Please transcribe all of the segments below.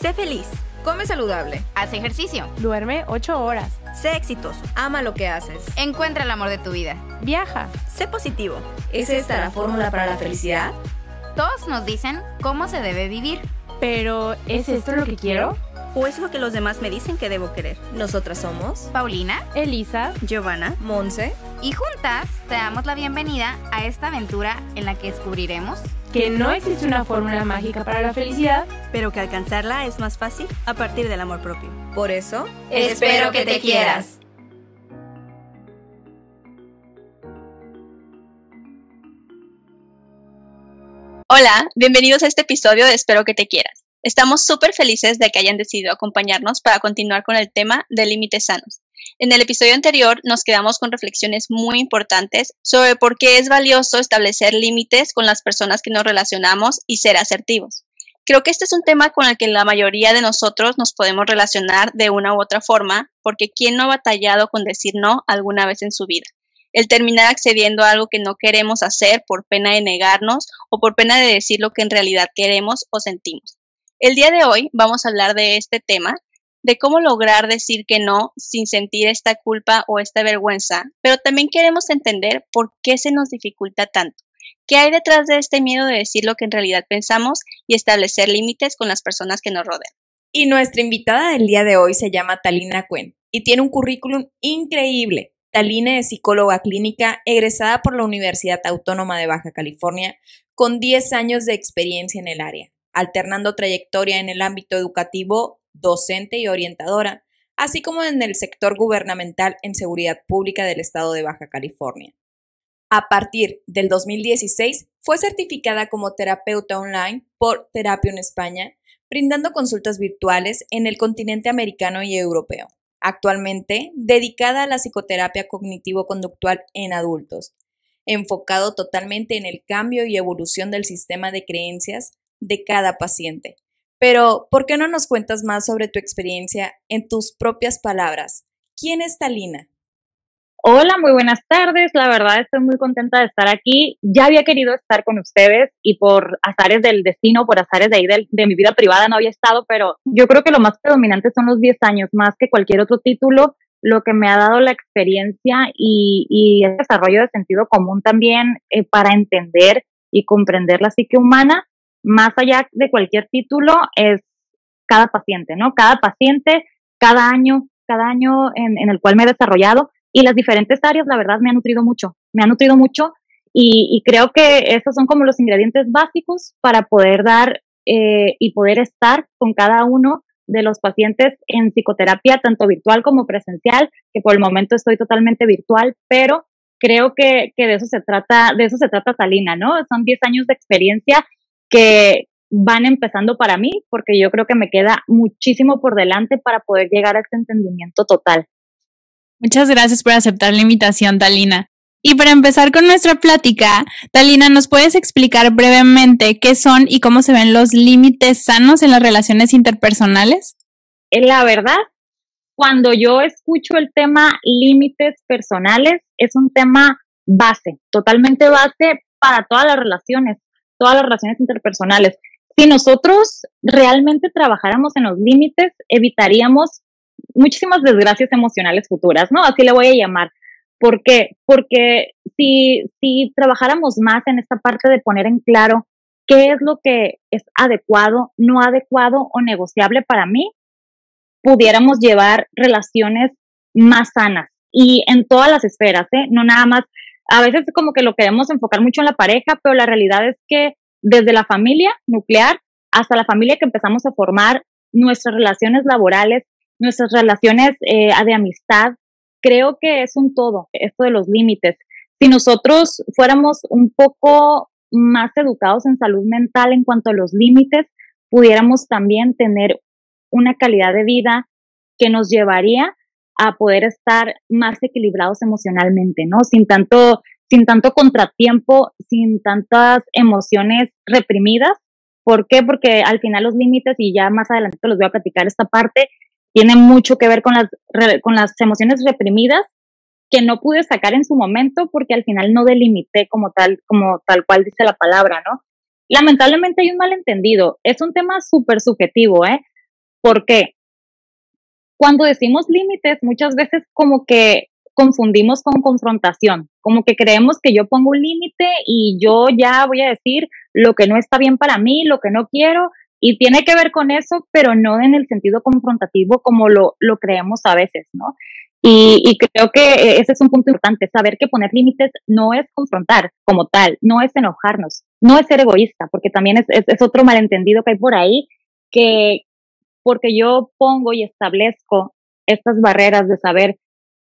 Sé feliz. Come saludable. Haz ejercicio. Duerme 8 horas. Sé exitoso. Ama lo que haces. Encuentra el amor de tu vida. Viaja. Sé positivo. ¿Es esta la fórmula para la felicidad? Todos nos dicen cómo se debe vivir. Pero, ¿es esto lo que quiero? ¿O es lo que los demás me dicen que debo querer? Nosotras somos Paulina, Elisa, Giovanna, Monse. y juntas te damos la bienvenida a esta aventura en la que descubriremos que no existe una fórmula mágica para la felicidad. pero que alcanzarla es más fácil a partir del amor propio. Por eso, Espero que te quieras. Hola, bienvenidos a este episodio de Espero que te quieras. Estamos súper felices de que hayan decidido acompañarnos para continuar con el tema de límites sanos. En el episodio anterior nos quedamos con reflexiones muy importantes sobre por qué es valioso establecer límites con las personas que nos relacionamos y ser asertivos. Creo que este es un tema con el que la mayoría de nosotros nos podemos relacionar de una u otra forma, porque ¿quién no ha batallado con decir no alguna vez en su vida? El terminar accediendo a algo que no queremos hacer por pena de negarnos o por pena de decir lo que en realidad queremos o sentimos. El día de hoy vamos a hablar de este tema, de cómo lograr decir que no sin sentir esta culpa o esta vergüenza, pero también queremos entender por qué se nos dificulta tanto. ¿Qué hay detrás de este miedo de decir lo que en realidad pensamos y establecer límites con las personas que nos rodean? Y nuestra invitada del día de hoy se llama Talina Cuen y tiene un currículum increíble. Talina es psicóloga clínica egresada por la Universidad Autónoma de Baja California con 10 años de experiencia en el área, alternando trayectoria en el ámbito educativo, docente y orientadora, así como en el sector gubernamental en seguridad pública del estado de Baja California. A partir del 2016 fue certificada como terapeuta online por Terapion España, brindando consultas virtuales en el continente americano y europeo. Actualmente dedicada a la psicoterapia cognitivo-conductual en adultos, enfocado totalmente en el cambio y evolución del sistema de creencias de cada paciente. Pero, ¿por qué no nos cuentas más sobre tu experiencia en tus propias palabras? ¿Quién es Talina? Hola, muy buenas tardes. La verdad estoy muy contenta de estar aquí. Ya había querido estar con ustedes y por azares del destino, por azares de ahí del- de, mi vida privada no había estado, pero yo creo que lo más predominante son los 10 años, más que cualquier otro título, lo que me ha dado la experiencia y, y el desarrollo de sentido común también eh, para entender y comprender la psique humana, más allá de cualquier título, es cada paciente, ¿no? Cada paciente, cada año, cada año en, el cual me he desarrollado y las diferentes áreas, la verdad, me han nutrido mucho, me han nutrido mucho y, y creo que esos son como los ingredientes básicos para poder dar eh, y poder estar con cada uno de los pacientes en psicoterapia, tanto virtual como presencial, que por el momento estoy totalmente virtual, pero creo que, que de eso se trata, de eso se trata Salina, ¿no? Son 10 años de experiencia que van empezando para mí, porque yo creo que me queda muchísimo por delante para poder llegar a este entendimiento total. Muchas gracias por aceptar la invitación, Talina. Y para empezar con nuestra plática, Talina, ¿nos puedes explicar brevemente qué son y cómo se ven los límites sanos en las relaciones interpersonales? Eh, La verdad, cuando yo escucho el tema límites personales, es un tema base, totalmente base para todas las relaciones, todas las relaciones interpersonales. Si nosotros realmente trabajáramos en los límites, evitaríamos muchísimas desgracias emocionales futuras, ¿no? Así le voy a llamar. ¿Por qué? Porque si, si trabajáramos más en esta parte de poner en claro qué es lo que es adecuado, no adecuado o negociable para mí, pudiéramos llevar relaciones más sanas y en todas las esferas, ¿eh? No nada más, a veces como que lo queremos enfocar mucho en la pareja, pero la realidad es que desde la familia nuclear hasta la familia que empezamos a formar, nuestras relaciones laborales, nuestras relaciones eh, de amistad, creo que es un todo, esto de los límites. Si nosotros fuéramos un poco más educados en salud mental en cuanto a los límites, pudiéramos también tener una calidad de vida que nos llevaría a poder estar más equilibrados emocionalmente, ¿no? Sin tanto, sin tanto contratiempo, sin tantas emociones reprimidas. ¿Por qué? Porque al final los límites, y ya más adelante les voy a platicar esta parte, tiene mucho que ver con las, con las emociones reprimidas que no pude sacar en su momento porque al final no delimité como tal, como tal cual dice la palabra, ¿no? Lamentablemente hay un malentendido. Es un tema súper subjetivo, ¿eh? ¿Por qué? Cuando decimos límites, muchas veces como que confundimos con confrontación, como que creemos que yo pongo un límite y yo ya voy a decir lo que no está bien para mí, lo que no quiero, y tiene que ver con eso, pero no en el sentido confrontativo como lo, lo creemos a veces, ¿no? Y, creo que ese es un punto importante, saber que poner límites no es confrontar como tal, no es enojarnos, no es ser egoísta, porque también es, es otro malentendido que hay por ahí, que porque yo pongo y establezco estas barreras de saber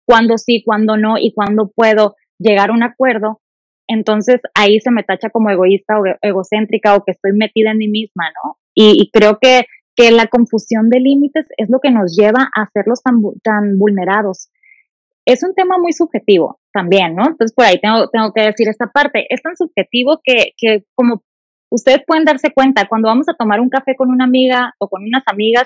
cuándo sí, cuándo no y cuándo puedo llegar a un acuerdo, entonces ahí se me tacha como egoísta o egocéntrica o que estoy metida en mí misma, ¿no? Y, creo que que la confusión de límites es lo que nos lleva a hacerlos tan, tan vulnerados. Es un tema muy subjetivo también, ¿no? Entonces, por ahí tengo, tengo que decir esta parte. Es tan subjetivo que, que como ustedes pueden darse cuenta, cuando vamos a tomar un café con una amiga o con unas amigas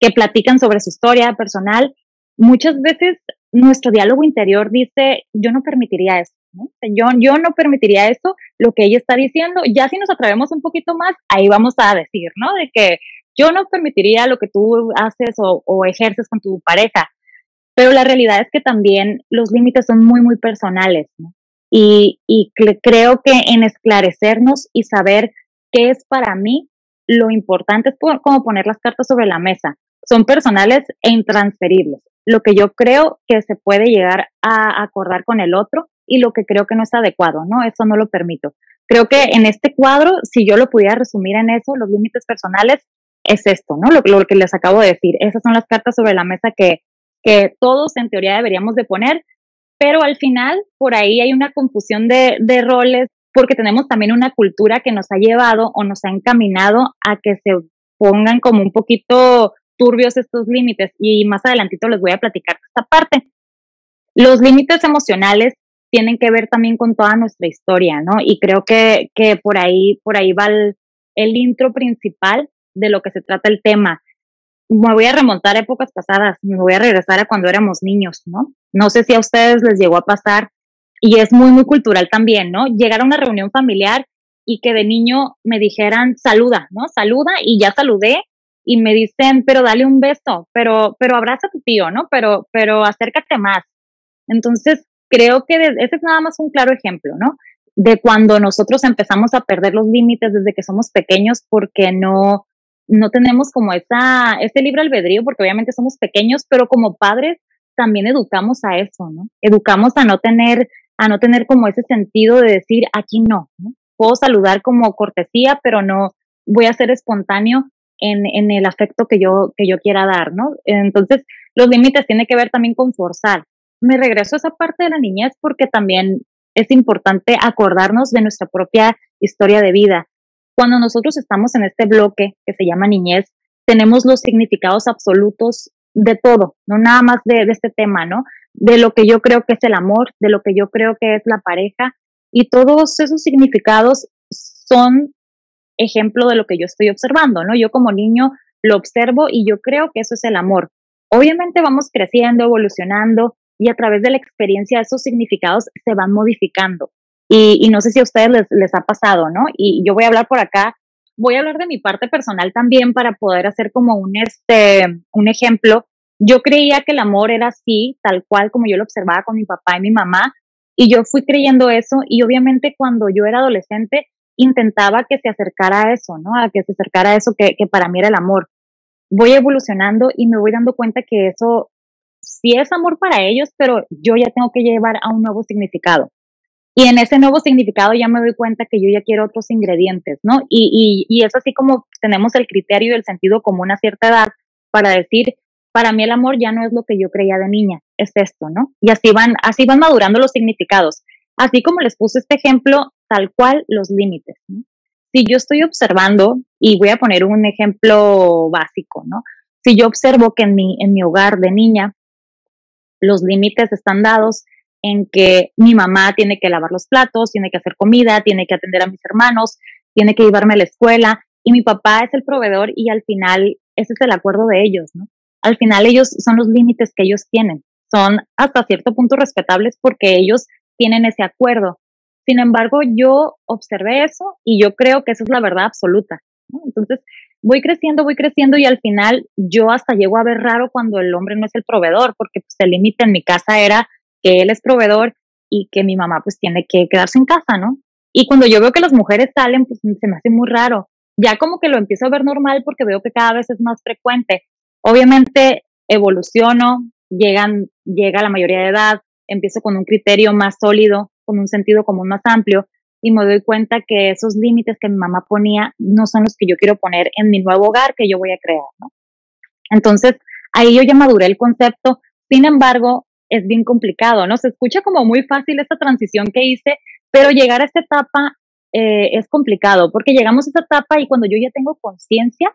que platican sobre su historia personal, muchas veces nuestro diálogo interior dice, yo no permitiría eso. Yo, no permitiría eso, lo que ella está diciendo, ya si nos atrevemos un poquito más, ahí vamos a decir, ¿no? De que yo no permitiría lo que tú haces o, ejerces con tu pareja, pero la realidad es que también los límites son muy, muy personales, y creo que en esclarecernos y saber qué es para mí, lo importante es como poner las cartas sobre la mesa. Son personales e intransferibles. Lo que yo creo que se puede llegar a acordar con el otro y lo que creo que no es adecuado, ¿no? Eso no lo permito. Creo que en este cuadro, si yo lo pudiera resumir en eso, los límites personales es esto, ¿no? Lo, que les acabo de decir. Esas son las cartas sobre la mesa que, que todos en teoría deberíamos de poner, pero al final por ahí hay una confusión de roles porque tenemos también una cultura que nos ha llevado o nos ha encaminado a que se pongan como un poquito turbios estos límites y más adelantito les voy a platicar esta parte. Los límites emocionales tienen que ver también con toda nuestra historia, ¿no? Y creo que, que por ahí, por ahí va el, el intro principal de lo que se trata el tema. Me voy a remontar a épocas pasadas, me voy a regresar a cuando éramos niños, ¿no? No sé si a ustedes les llegó a pasar, y es muy, muy cultural también, ¿no? Llegar a una reunión familiar y que de niño me dijeran, saluda, ¿no? Saluda y ya saludé y me dicen, pero dale un beso, pero, pero abraza a tu tío, ¿no? Pero, pero acércate más. Entonces, creo que ese es nada más un claro ejemplo, ¿no? De cuando nosotros empezamos a perder los límites desde que somos pequeños porque no, no tenemos como esa, ese libre albedrío, porque obviamente somos pequeños, pero como padres también educamos a eso, ¿no? Educamos a no tener, a no tener como ese sentido de decir, aquí no, ¿no? Puedo saludar como cortesía, pero no voy a ser espontáneo en, en el afecto que yo, que yo quiera dar, ¿no? Entonces, los límites tienen que ver también con forzar. Me regreso a esa parte de la niñez porque también es importante acordarnos de nuestra propia historia de vida cuando nosotros estamos en este bloque que se llama niñez, tenemos los significados absolutos de todo, no nada más de, este tema, ¿no? De lo que yo creo que es el amor, de lo que yo creo que es la pareja, y todos esos significados son ejemplo de lo que yo estoy observando, ¿no? Yo como niño lo observo y yo creo que eso es el amor. Obviamente vamos creciendo, evolucionando y a través de la experiencia esos significados se van modificando. Y, no sé si a ustedes les, les, ha pasado, ¿no? Y yo voy a hablar por acá, voy a hablar de mi parte personal también para poder hacer como un, este, un ejemplo. Yo creía que el amor era así, tal cual como yo lo observaba con mi papá y mi mamá, y yo fui creyendo eso y obviamente cuando yo era adolescente intentaba que se acercara a eso, ¿no? A que se acercara a eso que, para mí era el amor. Voy evolucionando y me voy dando cuenta que eso sí es amor para ellos, pero yo ya tengo que llevar a un nuevo significado. Y en ese nuevo significado ya me doy cuenta que yo ya quiero otros ingredientes, ¿no? Y, y, y es así como tenemos el criterio y el sentido como una cierta edad para decir, para mí el amor ya no es lo que yo creía de niña, es esto, ¿no? Y así van, así van madurando los significados. Así como les puse este ejemplo, tal cual los límites. ¿no? Si yo estoy observando, y voy a poner un ejemplo básico, ¿no? Si yo observo que en mi, en mi hogar de niña los límites están dados en que mi mamá tiene que lavar los platos, tiene que hacer comida, tiene que atender a mis hermanos, tiene que llevarme a la escuela y mi papá es el proveedor y al final ese es el acuerdo de ellos, ¿no? Al final ellos son los límites que ellos tienen, son hasta cierto punto respetables porque ellos tienen ese acuerdo. Sin embargo, yo observé eso y yo creo que esa es la verdad absoluta. Entonces, voy creciendo, voy creciendo y al final yo hasta llego a ver raro cuando el hombre no es el proveedor, porque pues, el límite en mi casa era que él es proveedor y que mi mamá pues tiene que quedarse en casa, ¿no? Y cuando yo veo que las mujeres salen, pues se me hace muy raro. Ya como que lo empiezo a ver normal porque veo que cada vez es más frecuente. Obviamente evoluciono, llegan, llega la mayoría de edad, empiezo con un criterio más sólido, con un sentido común más amplio y me doy cuenta que esos límites que mi mamá ponía no son los que yo quiero poner en mi nuevo hogar que yo voy a crear, ¿no? Entonces, ahí yo ya maduré el concepto, sin embargo, es bien complicado, ¿no? Se escucha como muy fácil esta transición que hice, pero llegar a esta etapa eh, es complicado, porque llegamos a esta etapa y cuando yo ya tengo conciencia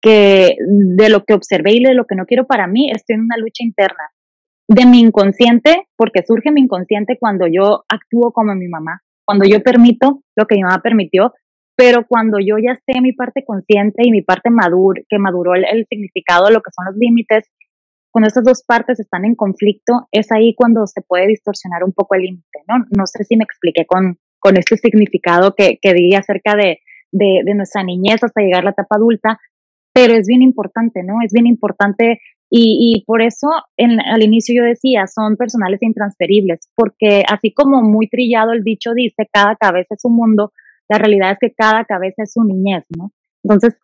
que de lo que observé y de lo que no quiero para mí, estoy en una lucha interna de mi inconsciente, porque surge mi inconsciente cuando yo actúo como mi mamá, cuando yo permito lo que mi mamá permitió, pero cuando yo ya sé mi parte consciente y mi parte madur, que maduró el, significado lo que son los límites, cuando estas dos partes están en conflicto, es ahí cuando se puede distorsionar un poco el límite, ¿no? No sé si me expliqué con, con este significado que, que di acerca de, de, de, nuestra niñez hasta llegar a la etapa adulta, pero es bien importante, ¿no? Es bien importante y, y por eso en, al inicio yo decía, son personales e intransferibles, porque así como muy trillado el dicho dice, cada cabeza es un mundo, la realidad es que cada cabeza es su niñez, ¿no? Entonces,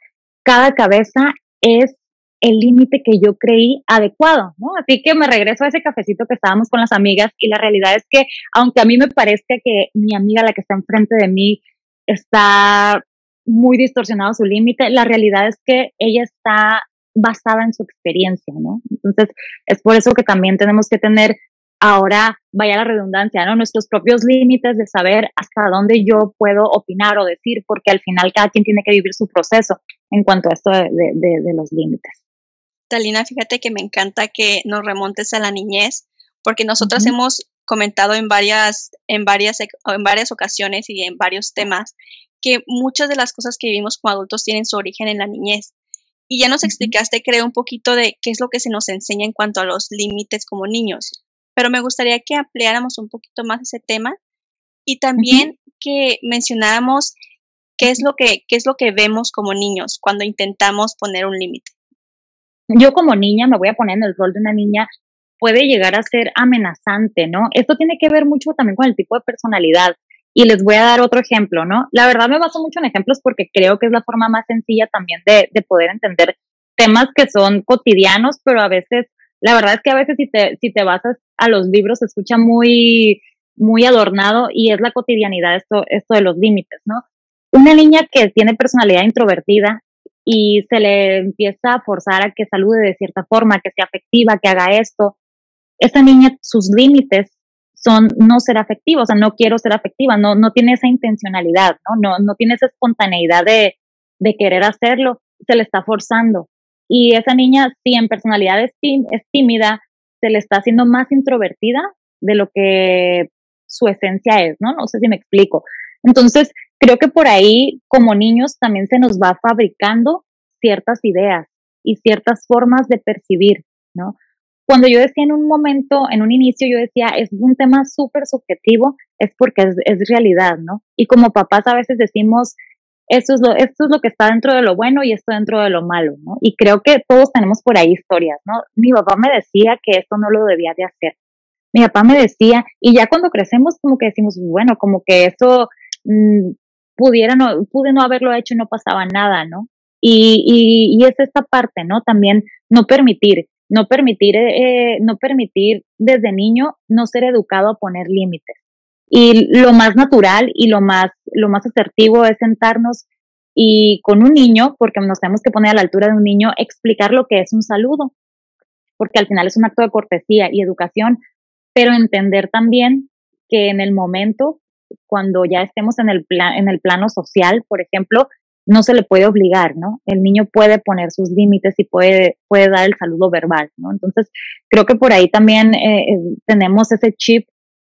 cada cabeza es el límite que yo creí adecuado, ¿no? Así que me regreso a ese cafecito que estábamos con las amigas y la realidad es que, aunque a mí me parezca que mi amiga, la que está enfrente de mí, está muy distorsionado su límite, la realidad es que ella está basada en su experiencia, ¿no? Entonces, es por eso que también tenemos que tener ahora, vaya la redundancia, ¿no? Nuestros propios límites de saber hasta dónde yo puedo opinar o decir, porque al final cada quien tiene que vivir su proceso en cuanto a esto de, de, de los límites. Talina, fíjate que me encanta que nos remontes a la niñez, porque nosotras uh -huh. hemos comentado en varias, en varias, en varias ocasiones y en varios temas que muchas de las cosas que vivimos como adultos tienen su origen en la niñez. Y ya nos explicaste, creo, un poquito de qué es lo que se nos enseña en cuanto a los límites como niños. Pero me gustaría que ampliáramos un poquito más ese tema y también uh -huh. que mencionáramos qué es lo que qué es lo que vemos como niños cuando intentamos poner un límite. Yo como niña me voy a poner en el rol de una niña puede llegar a ser amenazante, ¿no? Esto tiene que ver mucho también con el tipo de personalidad. Y les voy a dar otro ejemplo, ¿no? La verdad me baso mucho en ejemplos porque creo que es la forma más sencilla también de, de poder entender temas que son cotidianos, pero a veces, la verdad es que a veces si te, si te basas a los libros se escucha muy, muy adornado y es la cotidianidad esto, esto de los límites, ¿no? Una niña que tiene personalidad introvertida y se le empieza a forzar a que salude de cierta forma, que sea afectiva, que haga esto, esa niña, sus límites son no ser afectiva, o sea, no quiero ser afectiva, no, no tiene esa intencionalidad, ¿no? No, no tiene esa espontaneidad de, de querer hacerlo, se le está forzando. Y esa niña, si en personalidad es, es tímida, se le está haciendo más introvertida de lo que su esencia es, ¿no? No sé si me explico. Entonces, creo que por ahí, como niños, también se nos va fabricando ciertas ideas y ciertas formas de percibir, ¿no? Cuando yo decía en un momento, en un inicio, yo decía, es un tema súper subjetivo, es porque es, es, realidad, ¿no? Y como papás a veces decimos, esto es, lo, esto es lo que está dentro de lo bueno y esto dentro de lo malo, ¿no? Y creo que todos tenemos por ahí historias, ¿no? Mi papá me decía que esto no lo debía de hacer. Mi papá me decía, y ya cuando crecemos como que decimos, bueno, como que eso mmm, pudiera no, pude no haberlo hecho y no pasaba nada, ¿no? Y, y, y es esta parte, ¿no? También no permitir no permitir, eh, no permitir desde niño no ser educado a poner límites. Y lo más natural y lo más, lo más asertivo es sentarnos y con un niño, porque nos tenemos que poner a la altura de un niño, explicar lo que es un saludo, porque al final es un acto de cortesía y educación, pero entender también que en el momento, cuando ya estemos en el, plan, en el plano social, por ejemplo, no se le puede obligar, ¿no? El niño puede poner sus límites y puede, puede dar el saludo verbal, ¿no? Entonces, creo que por ahí también eh, tenemos ese chip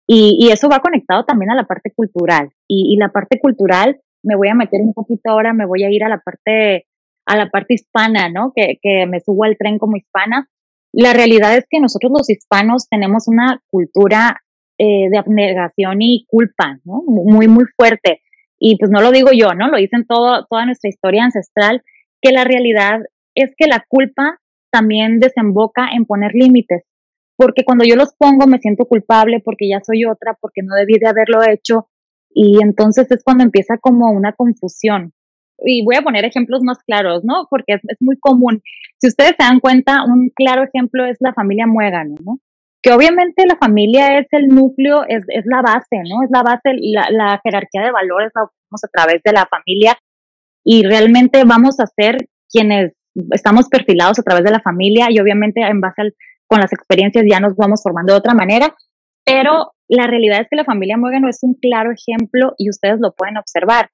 y, eso va conectado también a la parte cultural. Y, y, la parte cultural, me voy a meter un poquito ahora, me voy a ir a la parte, a la parte hispana, ¿no? Que, que me subo al tren como hispana. La realidad es que nosotros los hispanos tenemos una cultura eh, de abnegación y culpa, ¿no? Muy, muy fuerte y pues no lo digo yo, ¿no? Lo dicen todo, toda nuestra historia ancestral que la realidad es que la culpa también desemboca en poner límites, porque cuando yo los pongo me siento culpable porque ya soy otra, porque no debí de haberlo hecho, y entonces es cuando empieza como una confusión. Y voy a poner ejemplos más claros, ¿no? Porque es, es muy común. Si ustedes se dan cuenta, un claro ejemplo es la familia Muégano, ¿no? Que obviamente la familia es el núcleo, es, es la base, ¿no? Es la base, la, la jerarquía de valores la obtenemos a través de la familia y realmente vamos a ser quienes estamos perfilados a través de la familia y obviamente en base al, con las experiencias ya nos vamos formando de otra manera, pero la realidad es que la familia Muégano es un claro ejemplo y ustedes lo pueden observar.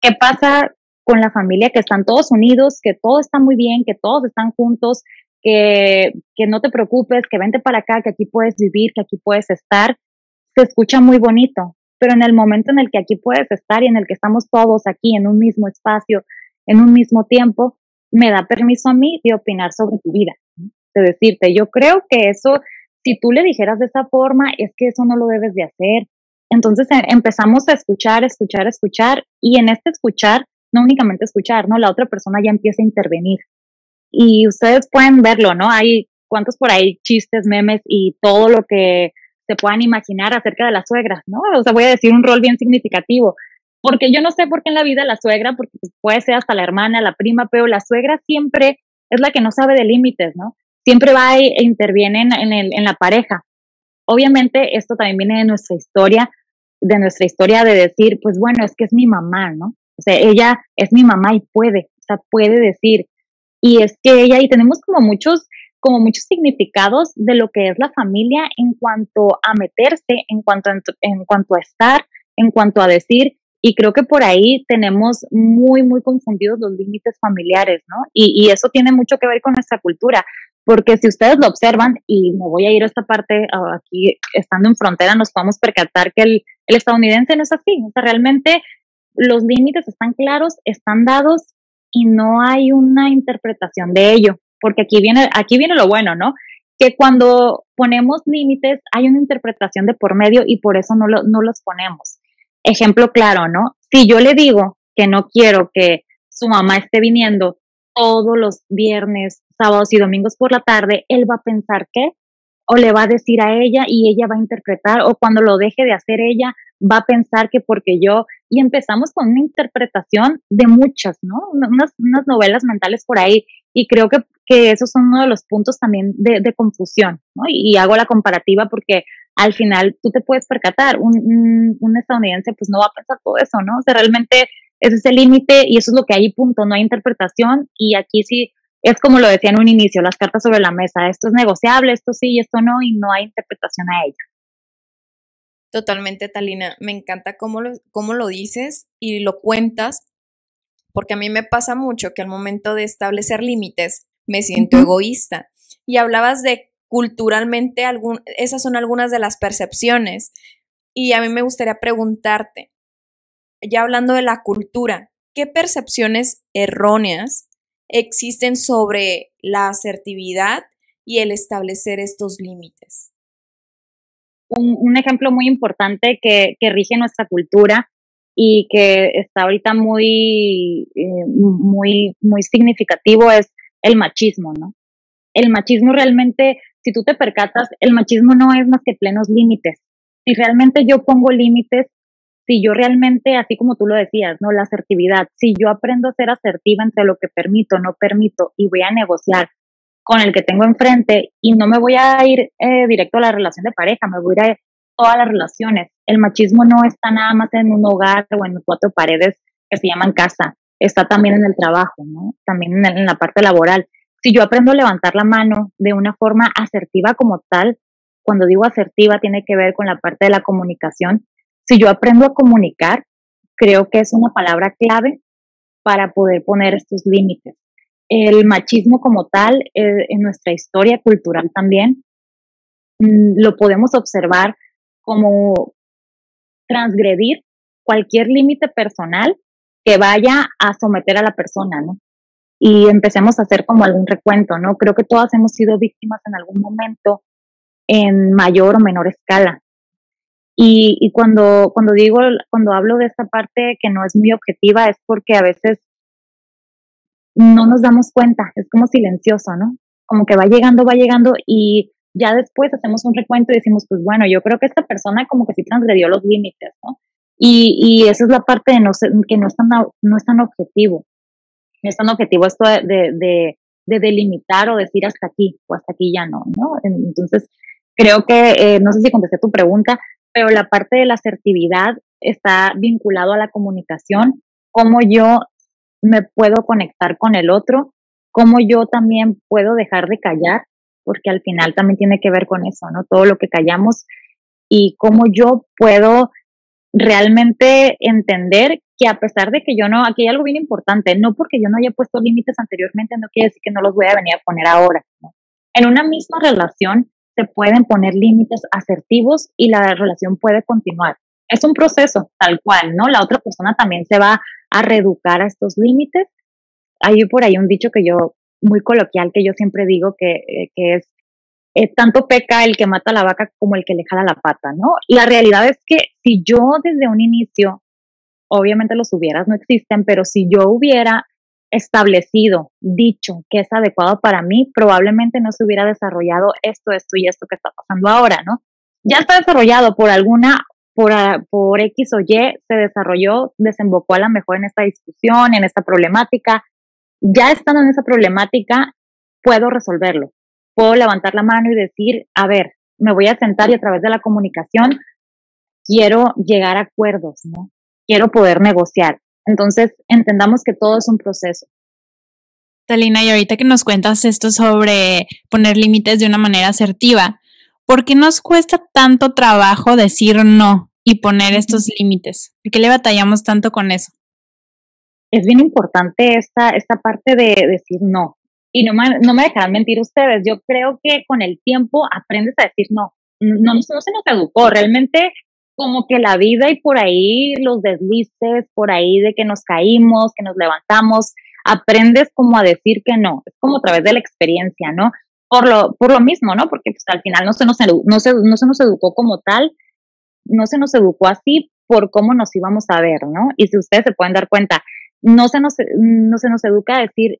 ¿Qué pasa con la familia que están todos unidos, que todo está muy bien, que todos están juntos, que, no te preocupes, que vente para acá, que aquí puedes vivir, que aquí puedes estar, se escucha muy bonito, pero en el momento en el que aquí puedes estar y en el que estamos todos aquí en un mismo espacio, en un mismo tiempo, me da permiso a mí de opinar sobre tu vida, de decirte, yo creo que eso, si tú le dijeras de esa forma, es que eso no lo debes de hacer. Entonces eh, empezamos a escuchar, escuchar, escuchar, y en este escuchar, no únicamente escuchar, ¿no? La otra persona ya empieza a intervenir y ustedes pueden verlo, ¿no? Hay cuantos por ahí chistes, memes y todo lo que se puedan imaginar acerca de las suegras, ¿no? O sea, voy a decir un rol bien significativo, porque yo no sé por qué en la vida la suegra, porque pues, puede ser hasta la hermana, la prima, pero la suegra siempre es la que no sabe de límites, ¿no? Siempre va e interviene en, el, en la pareja. Obviamente esto también viene de nuestra historia, de nuestra historia de decir, pues bueno, es que es mi mamá, ¿no? O sea, ella es mi mamá y puede, o sea, puede decir, y es que ella, y tenemos como muchos, como muchos significados de lo que es la familia en cuanto a meterse, en cuanto a, en cuanto a estar, en cuanto a decir, y creo que por ahí tenemos muy, muy confundidos los límites familiares, ¿no? Y, y, eso tiene mucho que ver con nuestra cultura, porque si ustedes lo observan, y me voy a ir a esta parte, aquí estando en frontera, nos podemos percatar que el, el estadounidense no es así, o sea, realmente los límites están claros, están dados y no hay una interpretación de ello, porque aquí viene, aquí viene lo bueno, ¿no? Que cuando ponemos límites hay una interpretación de por medio y por eso no, lo, no los ponemos. Ejemplo claro, ¿no? Si yo le digo que no quiero que su mamá esté viniendo todos los viernes, sábados y domingos por la tarde, él va a pensar que, o le va a decir a ella y ella va a interpretar, o cuando lo deje de hacer ella, va a pensar que porque yo, y empezamos con una interpretación de muchas, ¿no? Unas, novelas mentales por ahí, y creo que, que esos son uno de los puntos también de, confusión, ¿no? Y, hago la comparativa porque al final tú te puedes percatar, un, un, estadounidense pues no va a pensar todo eso, ¿no? O sea, realmente ese es el límite y eso es lo que hay, punto, no hay interpretación, y aquí sí es como lo decía en un inicio, las cartas sobre la mesa, esto es negociable, esto sí y esto no, y no hay interpretación a ello. Totalmente, Talina. Me encanta cómo lo, cómo lo dices y lo cuentas, porque a mí me pasa mucho que al momento de establecer límites me siento egoísta. Y hablabas de culturalmente, algún, esas son algunas de las percepciones. Y a mí me gustaría preguntarte, ya hablando de la cultura, ¿qué percepciones erróneas existen sobre la asertividad y el establecer estos límites? Un, ejemplo muy importante que, que, rige nuestra cultura y que está ahorita muy, eh, muy, muy significativo es el machismo, ¿no? El machismo realmente, si tú te percatas, el machismo no es más que plenos límites. Si realmente yo pongo límites, si yo realmente, así como tú lo decías, ¿no? La asertividad, si yo aprendo a ser asertiva entre lo que permito, no permito y voy a negociar con el que tengo enfrente y no me voy a ir eh, directo a la relación de pareja, me voy a ir a todas las relaciones. El machismo no está nada más en un hogar o en cuatro paredes que se llaman casa, está también en el trabajo, ¿no? También en, en la parte laboral. Si yo aprendo a levantar la mano de una forma asertiva como tal, cuando digo asertiva tiene que ver con la parte de la comunicación, si yo aprendo a comunicar, creo que es una palabra clave para poder poner estos límites el machismo como tal eh, en nuestra historia cultural también mm, lo podemos observar como transgredir cualquier límite personal que vaya a someter a la persona, ¿no? Y empecemos a hacer como algún recuento, ¿no? Creo que todas hemos sido víctimas en algún momento en mayor o menor escala. Y, y cuando, cuando digo, cuando hablo de esta parte que no es muy objetiva, es porque a veces no nos damos cuenta, es como silencioso, ¿no? Como que va llegando, va llegando y ya después hacemos un recuento y decimos, pues bueno, yo creo que esta persona como que sí transgredió los límites, ¿no? Y, y esa es la parte de no que no es, tan, no es tan objetivo. No es tan objetivo esto de, de, de, delimitar o decir hasta aquí o hasta aquí ya no, ¿no? Entonces, creo que, eh, no sé si contesté tu pregunta, pero la parte de la asertividad está vinculado a la comunicación, cómo yo me puedo conectar con el otro, cómo yo también puedo dejar de callar, porque al final también tiene que ver con eso, ¿no? Todo lo que callamos y cómo yo puedo realmente entender que a pesar de que yo no, aquí hay algo bien importante, no porque yo no haya puesto límites anteriormente, no quiere decir que no los voy a venir a poner ahora. En una misma relación se pueden poner límites asertivos y la relación puede continuar. Es un proceso tal cual, ¿no? La otra persona también se va a reeducar a estos límites. Hay por ahí un dicho que yo, muy coloquial, que yo siempre digo que, eh, es, eh, tanto peca el que mata la vaca como el que le jala la pata, ¿no? La realidad es que si yo desde un inicio, obviamente los hubieras no existen, pero si yo hubiera establecido, dicho que es adecuado para mí, probablemente no se hubiera desarrollado esto, esto y esto que está pasando ahora, ¿no? Ya está desarrollado por alguna, por, ah, por X o Y, se desarrolló, desembocó a lo mejor en esta discusión, en esta problemática. Ya estando en esa problemática, puedo resolverlo. Puedo levantar la mano y decir, a ver, me voy a sentar y a través de la comunicación quiero llegar a acuerdos, ¿no? Quiero poder negociar. Entonces, entendamos que todo es un proceso. Talina, y ahorita que nos cuentas esto sobre poner límites de una manera asertiva, ¿por qué nos cuesta tanto trabajo decir no y poner estos límites? ¿Por qué le batallamos tanto con eso? Es bien importante esta, esta parte de decir no. Y no me, no me dejarán mentir ustedes, yo creo que con el tiempo aprendes a decir no. No, no se nos educó, realmente como que la vida y por ahí los deslices, por ahí de que nos caímos, que nos levantamos, aprendes como a decir que no, es como a través de la experiencia, ¿no? Por lo, por lo mismo, ¿no? Porque pues, al final no se, nos, no, se, no se nos educó como tal, no se nos educó así por cómo nos íbamos a ver, ¿no? Y si ustedes se pueden dar cuenta, no se nos, no se nos educa a decir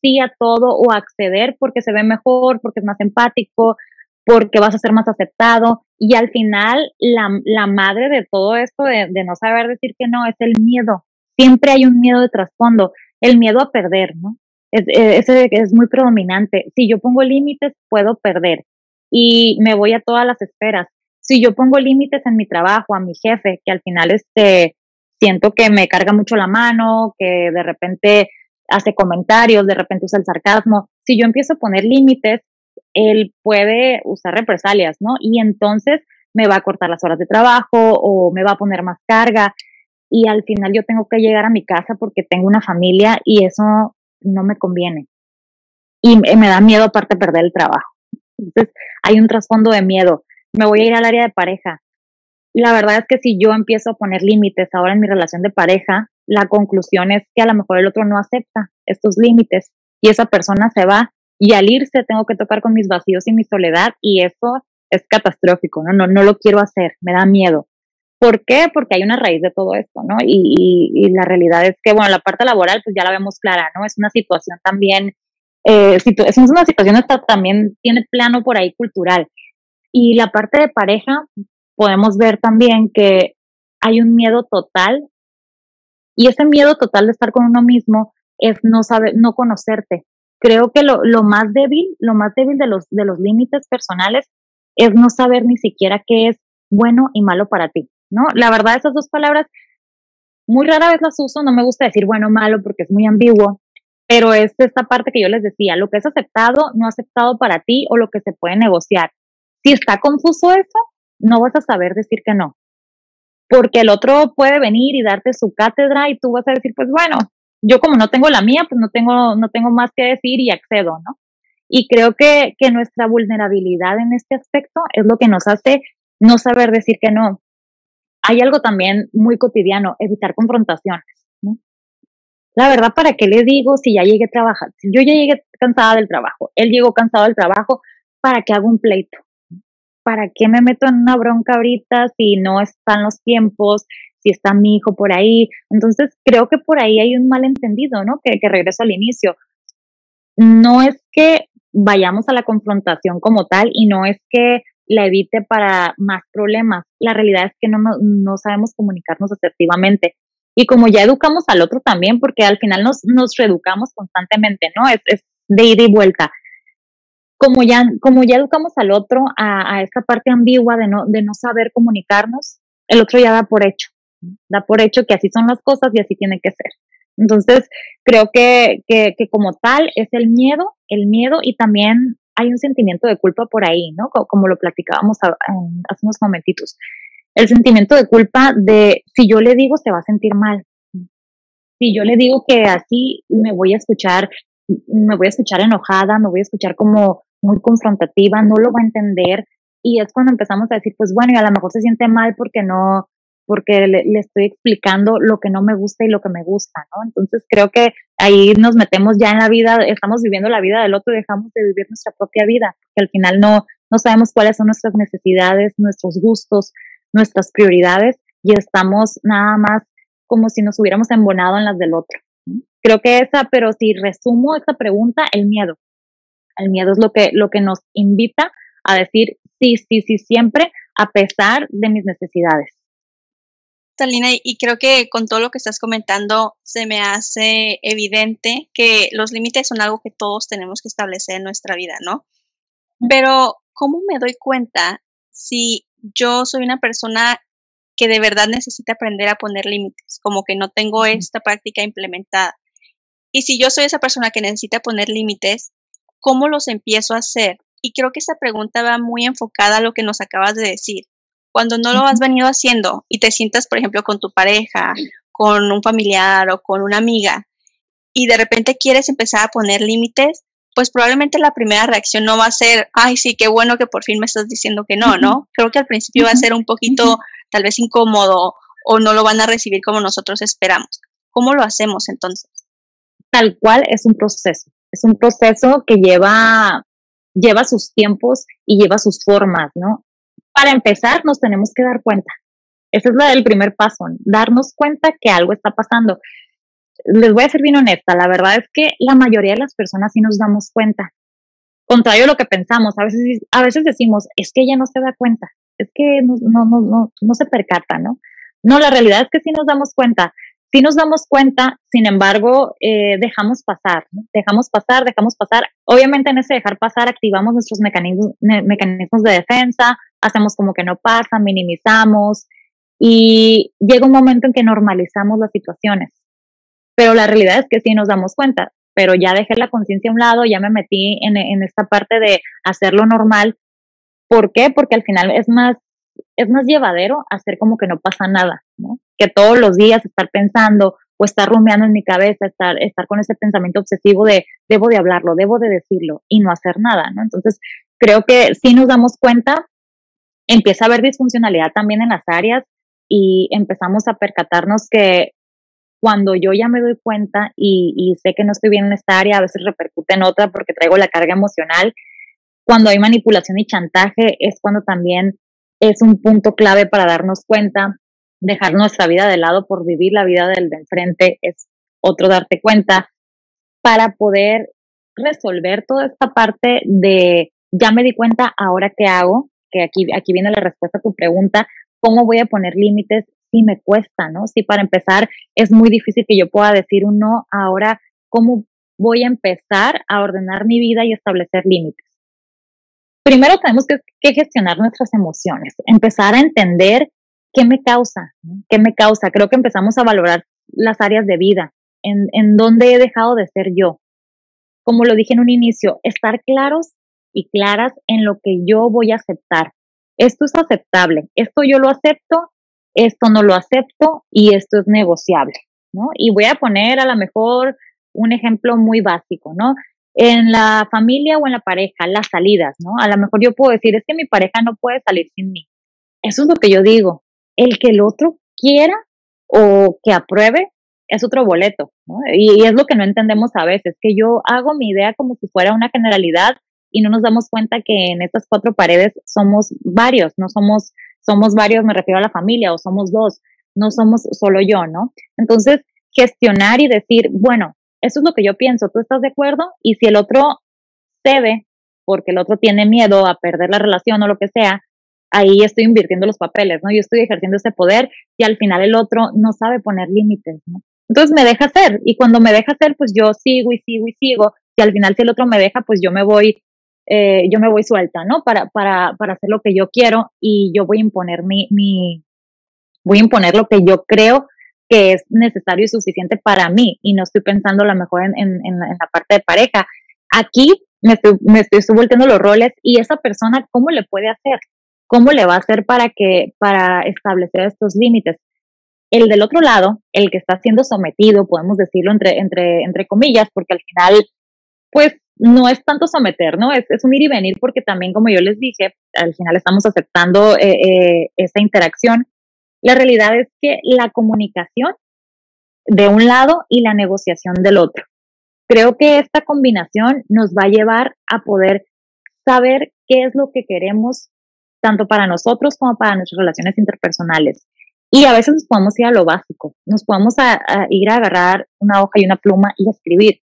sí a todo o acceder porque se ve mejor, porque es más empático, porque vas a ser más aceptado. Y al final, la, la madre de todo esto, de, de, no saber decir que no, es el miedo. Siempre hay un miedo de trasfondo, el miedo a perder, ¿no? Es, ese es muy predominante. Si yo pongo límites, puedo perder. Y me voy a todas las esperas. Si yo pongo límites en mi trabajo, a mi jefe, que al final este, siento que me carga mucho la mano, que de repente hace comentarios, de repente usa el sarcasmo. Si yo empiezo a poner límites, él puede usar represalias, ¿no? Y entonces me va a cortar las horas de trabajo o me va a poner más carga y al final yo tengo que llegar a mi casa porque tengo una familia y eso no me conviene. Y me da miedo aparte perder el trabajo. Entonces hay un trasfondo de miedo. Me voy a ir al área de pareja. La verdad es que si yo empiezo a poner límites ahora en mi relación de pareja, la conclusión es que a lo mejor el otro no acepta estos límites y esa persona se va y al irse tengo que tocar con mis vacíos y mi soledad y eso es catastrófico, ¿no? No, no lo quiero hacer, me da miedo. ¿Por qué? Porque hay una raíz de todo esto, ¿no? Y, y, la realidad es que, bueno, la parte laboral pues ya la vemos clara, ¿no? Es una situación también, eh, es una situación esta también tiene plano por ahí cultural. Y la parte de pareja, podemos ver también que hay un miedo total y ese miedo total de estar con uno mismo es no saber, no conocerte, creo que lo, lo, más débil, lo más débil de los, de los límites personales es no saber ni siquiera qué es bueno y malo para ti, ¿no? La verdad, esas dos palabras muy rara vez las uso, no me gusta decir bueno o malo porque es muy ambiguo, pero es esta parte que yo les decía, lo que es aceptado, no aceptado para ti o lo que se puede negociar. Si está confuso eso, no vas a saber decir que no, porque el otro puede venir y darte su cátedra y tú vas a decir, pues bueno, yo como no tengo la mía, pues no tengo, no tengo más que decir y accedo, ¿no? Y creo que, que nuestra vulnerabilidad en este aspecto es lo que nos hace no saber decir que no. Hay algo también muy cotidiano, evitar confrontaciones. ¿no? La verdad, ¿para qué le digo si ya llegué a trabajar? Si yo ya llegué cansada del trabajo, él llegó cansado del trabajo, ¿para qué hago un pleito? ¿Para qué me meto en una bronca ahorita si no están los tiempos, si está mi hijo por ahí. Entonces, creo que por ahí hay un malentendido, ¿no? Que, que regreso al inicio. No es que vayamos a la confrontación como tal y no es que la evite para más problemas. La realidad es que no, no, sabemos comunicarnos asertivamente. Y como ya educamos al otro también, porque al final nos, nos reeducamos constantemente, ¿no? Es, es de ida y vuelta. Como ya, como ya educamos al otro a, a esta parte ambigua de no, de no saber comunicarnos, el otro ya da por hecho, da por hecho que así son las cosas y así tiene que ser. Entonces, creo que, que, que como tal es el miedo, el miedo y también hay un sentimiento de culpa por ahí, ¿no? Como, lo platicábamos hace unos momentitos. El sentimiento de culpa de si yo le digo se va a sentir mal. Si yo le digo que así me voy a escuchar, me voy a escuchar enojada, me voy a escuchar como muy confrontativa, no lo va a entender. Y es cuando empezamos a decir, pues bueno, y a lo mejor se siente mal porque no, porque le, estoy explicando lo que no me gusta y lo que me gusta, ¿no? Entonces creo que ahí nos metemos ya en la vida, estamos viviendo la vida del otro y dejamos de vivir nuestra propia vida, que al final no, no sabemos cuáles son nuestras necesidades, nuestros gustos, nuestras prioridades y estamos nada más como si nos hubiéramos embonado en las del otro. Creo que esa, pero si resumo esta pregunta, el miedo. El miedo es lo que, lo que nos invita a decir sí, sí, sí, siempre, a pesar de mis necesidades. Talina, y creo que con todo lo que estás comentando se me hace evidente que los límites son algo que todos tenemos que establecer en nuestra vida, ¿no? Pero, ¿cómo me doy cuenta si yo soy una persona que de verdad necesita aprender a poner límites, como que no tengo esta práctica implementada? Y si yo soy esa persona que necesita poner límites, ¿cómo los empiezo a hacer? Y creo que esa pregunta va muy enfocada a lo que nos acabas de decir. Cuando no lo has venido haciendo y te sientas, por ejemplo, con tu pareja, con un familiar o con una amiga, y de repente quieres empezar a poner límites, pues probablemente la primera reacción no va a ser, ay, sí, qué bueno que por fin me estás diciendo que no, ¿no? Creo que al principio va a ser un poquito tal vez incómodo o no lo van a recibir como nosotros esperamos. ¿Cómo lo hacemos entonces? Tal cual es un proceso. Es un proceso que lleva, lleva sus tiempos y lleva sus formas, ¿no? Para empezar, nos tenemos que dar cuenta. Ese es el primer paso, darnos cuenta que algo está pasando. Les voy a ser bien honesta, la verdad es que la mayoría de las personas sí nos damos cuenta. Contrario a lo que pensamos, a veces, a veces decimos, es que ella no se da cuenta, es que no, no, no, no, se percata, ¿no? No, la realidad es que sí nos damos cuenta. Sí nos damos cuenta, sin embargo, eh, dejamos pasar, dejamos pasar, dejamos pasar. Obviamente en ese dejar pasar activamos nuestros mecanismos, mecanismos de defensa, hacemos como que no pasa, minimizamos y llega un momento en que normalizamos las situaciones. Pero la realidad es que sí nos damos cuenta, pero ya dejé la conciencia a un lado, ya me metí en, en esta parte de hacerlo normal. ¿Por qué? Porque al final es más, es más llevadero hacer como que no pasa nada, ¿no? Que todos los días estar pensando o estar rumiando en mi cabeza, estar, estar con ese pensamiento obsesivo de debo de hablarlo, debo de decirlo y no hacer nada, ¿no? Entonces, creo que sí nos damos cuenta, empieza a haber disfuncionalidad también en las áreas y empezamos a percatarnos que cuando yo ya me doy cuenta y, sé que no estoy bien en esta área, a veces repercute en otra porque traigo la carga emocional. Cuando hay manipulación y chantaje es cuando también es un punto clave para darnos cuenta, dejar nuestra vida de lado por vivir la vida del de enfrente es otro darte cuenta para poder resolver toda esta parte de ya me di cuenta, ahora qué hago, que aquí, aquí viene la respuesta a tu pregunta, ¿cómo voy a poner límites si me cuesta, no? Si para empezar es muy difícil que yo pueda decir un no, ahora, ¿cómo voy a empezar a ordenar mi vida y establecer límites? Primero tenemos que, gestionar nuestras emociones, empezar a entender qué me causa, qué me causa. Creo que empezamos a valorar las áreas de vida, en, en dónde he dejado de ser yo. Como lo dije en un inicio, estar claros y claras en lo que yo voy a aceptar. Esto es aceptable, esto yo lo acepto, esto no lo acepto y esto es negociable, ¿no? Y voy a poner a lo mejor un ejemplo muy básico, ¿no? En la familia o en la pareja, las salidas, ¿no? A lo mejor yo puedo decir, es que mi pareja no puede salir sin mí. Eso es lo que yo digo. El que el otro quiera o que apruebe es otro boleto, ¿no? Y, y es lo que no entendemos a veces, que yo hago mi idea como si fuera una generalidad y no nos damos cuenta que en estas cuatro paredes somos varios, no somos, somos varios, me refiero a la familia, o somos dos, no somos solo yo, ¿no? Entonces, gestionar y decir, bueno, eso es lo que yo pienso, ¿tú estás de acuerdo? Y si el otro cede porque el otro tiene miedo a perder la relación o lo que sea, ahí estoy invirtiendo los papeles, ¿no? Yo estoy ejerciendo ese poder y al final el otro no sabe poner límites, ¿no? Entonces me deja hacer y cuando me deja hacer, pues yo sigo y sigo y sigo y al final si el otro me deja, pues yo me voy, eh, yo me voy suelta, ¿no? Para, para, para hacer lo que yo quiero y yo voy a imponer mi, mi, voy a imponer lo que yo creo que es necesario y suficiente para mí y no estoy pensando a lo mejor en, en, en la parte de pareja. Aquí me estoy, me estoy, estoy los roles y esa persona, ¿cómo le puede hacer? ¿Cómo le va a hacer para que, para establecer estos límites? El del otro lado, el que está siendo sometido, podemos decirlo entre, entre, entre comillas, porque al final, pues no es tanto someter, ¿no? Es, es un ir y venir porque también, como yo les dije, al final estamos aceptando eh, eh, esa interacción. La realidad es que la comunicación de un lado y la negociación del otro. Creo que esta combinación nos va a llevar a poder saber qué es lo que queremos tanto para nosotros como para nuestras relaciones interpersonales. Y a veces nos podemos ir a lo básico, nos podemos ir a agarrar una hoja y una pluma y escribir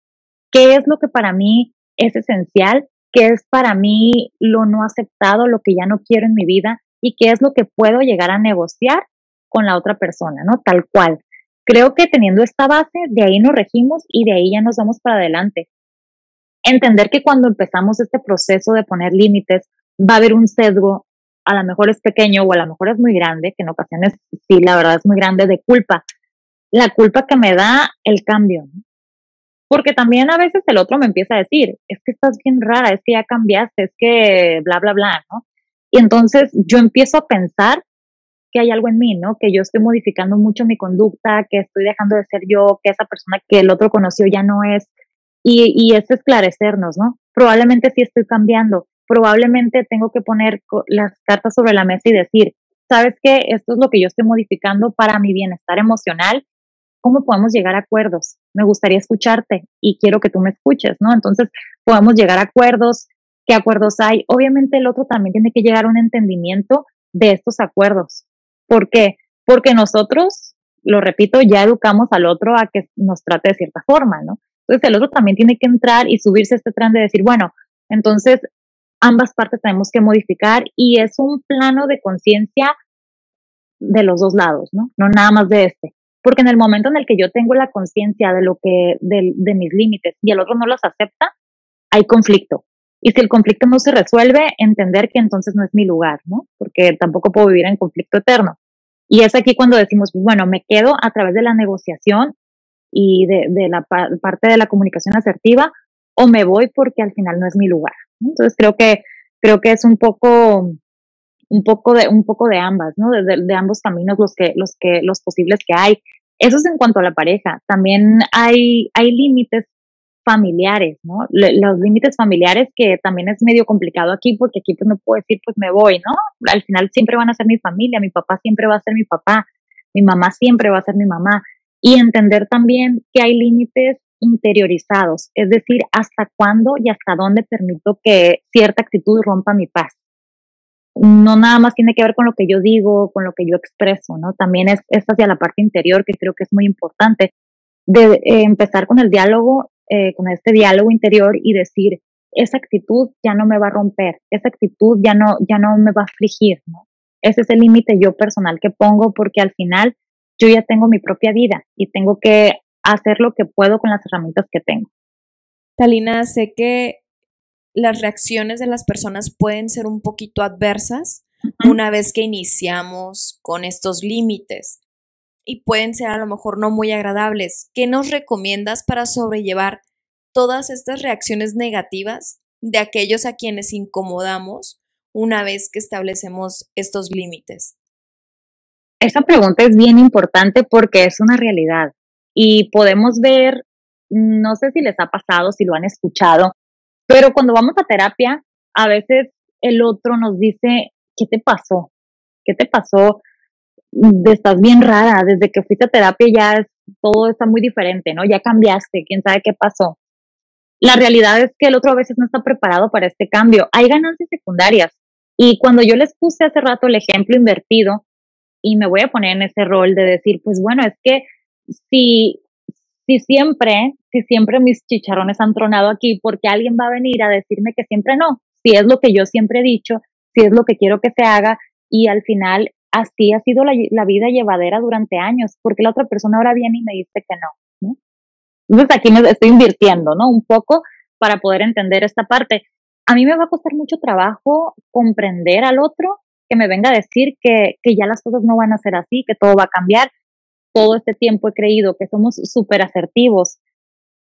qué es lo que para mí es esencial, qué es para mí lo no aceptado, lo que ya no quiero en mi vida y qué es lo que puedo llegar a negociar con la otra persona, ¿no? Tal cual. Creo que teniendo esta base, de ahí nos regimos y de ahí ya nos vamos para adelante. Entender que cuando empezamos este proceso de poner límites, va a haber un sesgo a lo mejor es pequeño o a lo mejor es muy grande, que en ocasiones sí, la verdad es muy grande, de culpa. La culpa que me da el cambio. Porque también a veces el otro me empieza a decir, es que estás bien rara, es que ya cambiaste, es que bla, bla, bla, ¿no? Y entonces yo empiezo a pensar que hay algo en mí, ¿no? Que yo estoy modificando mucho mi conducta, que estoy dejando de ser yo, que esa persona que el otro conoció ya no es. Y, y es esclarecernos, ¿no? Probablemente sí estoy cambiando, probablemente tengo que poner las cartas sobre la mesa y decir, ¿sabes qué? Esto es lo que yo estoy modificando para mi bienestar emocional. ¿Cómo podemos llegar a acuerdos? Me gustaría escucharte y quiero que tú me escuches, ¿no? Entonces, podemos llegar a acuerdos. ¿Qué acuerdos hay? Obviamente el otro también tiene que llegar a un entendimiento de estos acuerdos. ¿Por qué? Porque nosotros, lo repito, ya educamos al otro a que nos trate de cierta forma, ¿no? Entonces el otro también tiene que entrar y subirse a este tren de decir, bueno, entonces ambas partes tenemos que modificar y es un plano de conciencia de los dos lados, ¿no? No nada más de este. Porque en el momento en el que yo tengo la conciencia de lo que, de, de mis límites y el otro no los acepta, hay conflicto. Y si el conflicto no se resuelve, entender que entonces no es mi lugar, ¿no? Porque tampoco puedo vivir en conflicto eterno. Y es aquí cuando decimos, bueno, me quedo a través de la negociación y de, de la parte de la comunicación asertiva o me voy porque al final no es mi lugar. Entonces creo que, creo que es un poco, un poco de, un poco de ambas, ¿no? De, de, ambos caminos los que, los que, los posibles que hay. Eso es en cuanto a la pareja. También hay, hay límites familiares, ¿no? los límites familiares que también es medio complicado aquí porque aquí pues no puedo decir pues me voy, ¿no? Al final siempre van a ser mi familia, mi papá siempre va a ser mi papá, mi mamá siempre va a ser mi mamá. Y entender también que hay límites interiorizados, es decir, hasta cuándo y hasta dónde permito que cierta actitud rompa mi paz. No nada más tiene que ver con lo que yo digo, con lo que yo expreso, ¿no? También es, es hacia la parte interior que creo que es muy importante, de eh, empezar con el diálogo, eh, con este diálogo interior y decir, esa actitud ya no me va a romper, esa actitud ya no, ya no me va a afligir, ¿no? Ese es el límite yo personal que pongo porque al final yo ya tengo mi propia vida y tengo que hacer lo que puedo con las herramientas que tengo. Talina, sé que las reacciones de las personas pueden ser un poquito adversas una vez que iniciamos con estos límites y pueden ser a lo mejor no muy agradables. ¿Qué nos recomiendas para sobrellevar todas estas reacciones negativas de aquellos a quienes incomodamos una vez que establecemos estos límites? Esa pregunta es bien importante porque es una realidad y podemos ver, no sé si les ha pasado, si lo han escuchado, pero cuando vamos a terapia, a veces el otro nos dice, ¿qué te pasó? ¿Qué te pasó? Estás bien rara, desde que fuiste a terapia ya todo está muy diferente, ¿no? Ya cambiaste, quién sabe qué pasó. La realidad es que el otro a veces no está preparado para este cambio. Hay ganancias secundarias. Y cuando yo les puse hace rato el ejemplo invertido, y me voy a poner en ese rol de decir, pues bueno, es que si, si siempre, si siempre mis chicharrones han tronado aquí, porque alguien va a venir a decirme que siempre no, si es lo que yo siempre he dicho, si es lo que quiero que se haga, y al final así ha sido la, vida llevadera durante años, porque la otra persona ahora viene y me dice que no, ¿no? Entonces aquí me estoy invirtiendo, ¿no? Un poco para poder entender esta parte. A mí me va a costar mucho trabajo comprender al otro que me venga a decir que, que ya las cosas no van a ser así, que todo va a cambiar. Todo este tiempo he creído que somos súper asertivos.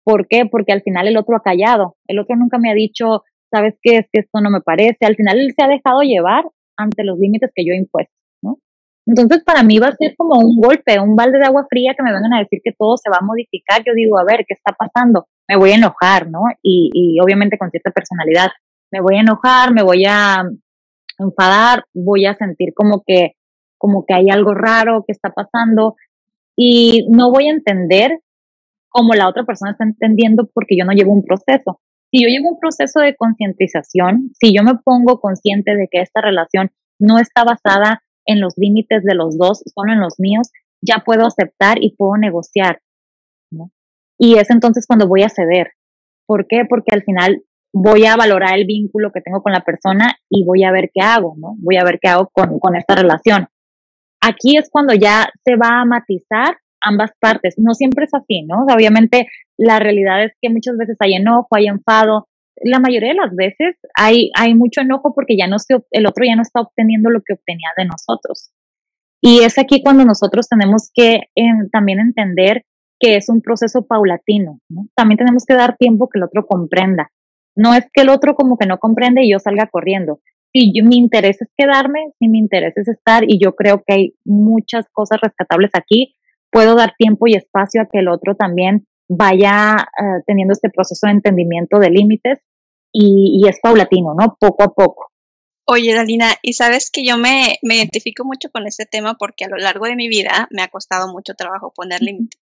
¿Por qué? Porque al final el otro ha callado. El otro nunca me ha dicho, ¿sabes qué? Es que esto no me parece. Al final él se ha dejado llevar ante los límites que yo he impuesto, ¿no? Entonces para mí va a ser como un golpe, un balde de agua fría que me vengan a decir que todo se va a modificar. Yo digo, a ver, ¿qué está pasando? Me voy a enojar, ¿no? Y, y obviamente con cierta personalidad. Me voy a enojar, me voy a enfadar, voy a sentir como que, como que hay algo raro que está pasando y no voy a entender como la otra persona está entendiendo porque yo no llevo un proceso. Si yo llevo un proceso de concientización, si yo me pongo consciente de que esta relación no está basada en los límites de los dos, solo en los míos, ya puedo aceptar y puedo negociar. ¿no? Y es entonces cuando voy a ceder. ¿Por qué? Porque al final voy a valorar el vínculo que tengo con la persona y voy a ver qué hago, ¿no? Voy a ver qué hago con, con esta relación. Aquí es cuando ya se va a matizar ambas partes. No siempre es así, ¿no? obviamente la realidad es que muchas veces hay enojo, hay enfado. La mayoría de las veces hay, hay mucho enojo porque ya no se, el otro ya no está obteniendo lo que obtenía de nosotros. Y es aquí cuando nosotros tenemos que también entender que es un proceso paulatino. ¿no? También tenemos que dar tiempo que el otro comprenda. No es que el otro como que no comprende y yo salga corriendo. Si mi interés es quedarme, si mi interés es estar y yo creo que hay muchas cosas rescatables aquí, puedo dar tiempo y espacio a que el otro también vaya uh, teniendo este proceso de entendimiento de límites y, y, es paulatino, ¿no? Poco a poco. Oye, Dalina, y sabes que yo me, me identifico mucho con este tema porque a lo largo de mi vida me ha costado mucho trabajo poner límites.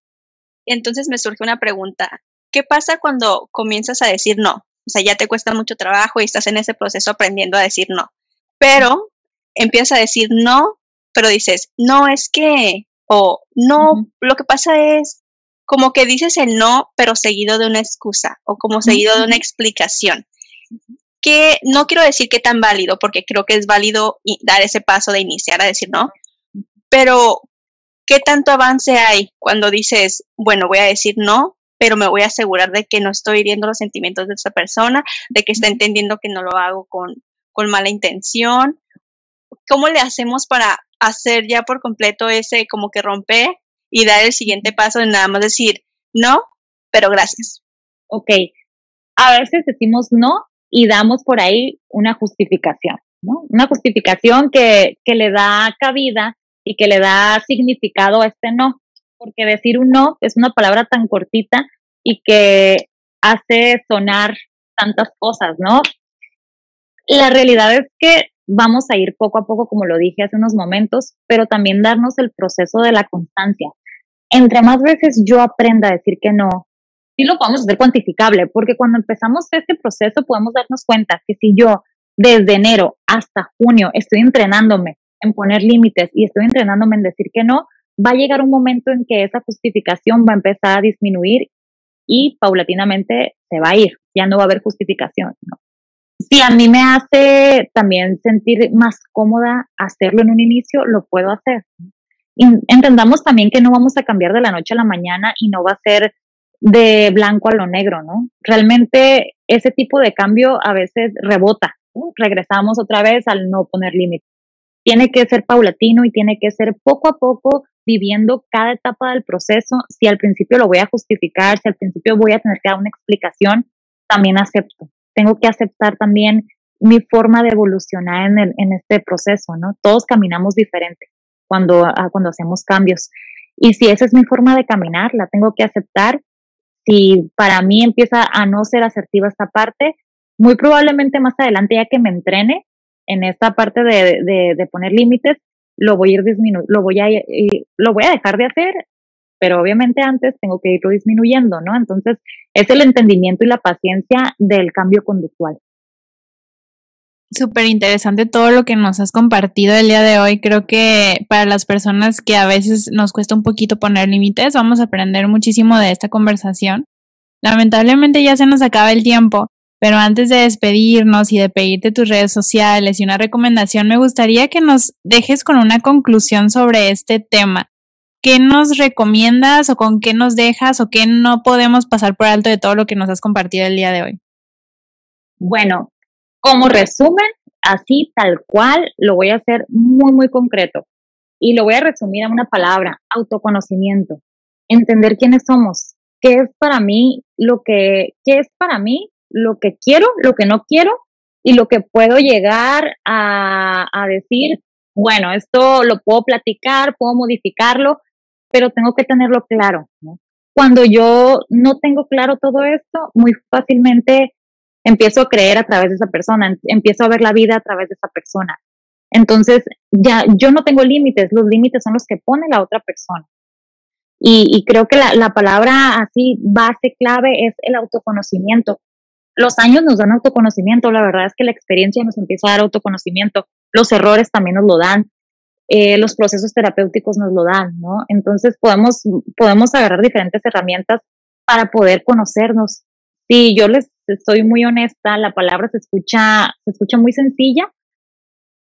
Entonces me surge una pregunta. ¿Qué pasa cuando comienzas a decir no? O sea, ya te cuesta mucho trabajo y estás en ese proceso aprendiendo a decir no. Pero empiezas a decir no, pero dices, no es que, o no, uh -huh. lo que pasa es como que dices el no, pero seguido de una excusa o como seguido uh -huh. de una explicación. Que no quiero decir que tan válido, porque creo que es válido dar ese paso de iniciar a decir no, pero ¿qué tanto avance hay cuando dices, bueno, voy a decir no, pero me voy a asegurar de que no estoy hiriendo los sentimientos de esa persona, de que está entendiendo que no lo hago con, con mala intención. ¿Cómo le hacemos para hacer ya por completo ese como que romper y dar el siguiente paso de nada más decir no, pero gracias? Ok, a veces decimos no y damos por ahí una justificación, ¿no? Una justificación que, que le da cabida y que le da significado a este no porque decir un no es una palabra tan cortita y que hace sonar tantas cosas, ¿no? La realidad es que vamos a ir poco a poco, como lo dije hace unos momentos, pero también darnos el proceso de la constancia. Entre más veces yo aprenda a decir que no, sí lo podemos hacer cuantificable, porque cuando empezamos este proceso podemos darnos cuenta que si yo desde enero hasta junio estoy entrenándome en poner límites y estoy entrenándome en decir que no, va a llegar un momento en que esa justificación va a empezar a disminuir y paulatinamente se va a ir, ya no va a haber justificación. ¿no? Si a mí me hace también sentir más cómoda hacerlo en un inicio, lo puedo hacer. Entendamos también que no vamos a cambiar de la noche a la mañana y no va a ser de blanco a lo negro, ¿no? Realmente ese tipo de cambio a veces rebota. Regresamos otra vez al no poner límites. Tiene que ser paulatino y tiene que ser poco a poco viviendo cada etapa del proceso. Si al principio lo voy a justificar, si al principio voy a tener que dar una explicación, también acepto. Tengo que aceptar también mi forma de evolucionar en, el, en este proceso, ¿no? Todos caminamos diferente cuando, cuando hacemos cambios. Y si esa es mi forma de caminar, la tengo que aceptar. Si para mí empieza a no ser asertiva esta parte, muy probablemente más adelante, ya que me entrene en esta parte de, de, de poner límites, lo voy a ir disminu lo voy a lo voy a dejar de hacer, pero obviamente antes tengo que irlo disminuyendo, ¿no? Entonces, es el entendimiento y la paciencia del cambio conductual. Súper interesante todo lo que nos has compartido el día de hoy. Creo que para las personas que a veces nos cuesta un poquito poner límites, vamos a aprender muchísimo de esta conversación. Lamentablemente ya se nos acaba el tiempo, pero antes de despedirnos y de pedirte tus redes sociales y una recomendación, me gustaría que nos dejes con una conclusión sobre este tema. ¿Qué nos recomiendas o con qué nos dejas o qué no podemos pasar por alto de todo lo que nos has compartido el día de hoy? Bueno, como resumen, así tal cual, lo voy a hacer muy, muy concreto. Y lo voy a resumir en una palabra, autoconocimiento. Entender quiénes somos, qué es para mí lo que, qué es para mí lo que quiero, lo que no quiero y lo que puedo llegar a, a decir, bueno, esto lo puedo platicar, puedo modificarlo, pero tengo que tenerlo claro. ¿no? Cuando yo no tengo claro todo esto, muy fácilmente empiezo a creer a través de esa persona, empiezo a ver la vida a través de esa persona. Entonces, ya yo no tengo límites, los límites son los que pone la otra persona. Y, creo que la, la, palabra así, base clave, es el autoconocimiento. Los años nos dan autoconocimiento, la verdad es que la experiencia nos empieza a dar autoconocimiento, los errores también nos lo dan, eh, los procesos terapéuticos nos lo dan, ¿no? Entonces podemos, podemos agarrar diferentes herramientas para poder conocernos. Si yo les estoy muy honesta, la palabra se escucha, se escucha muy sencilla,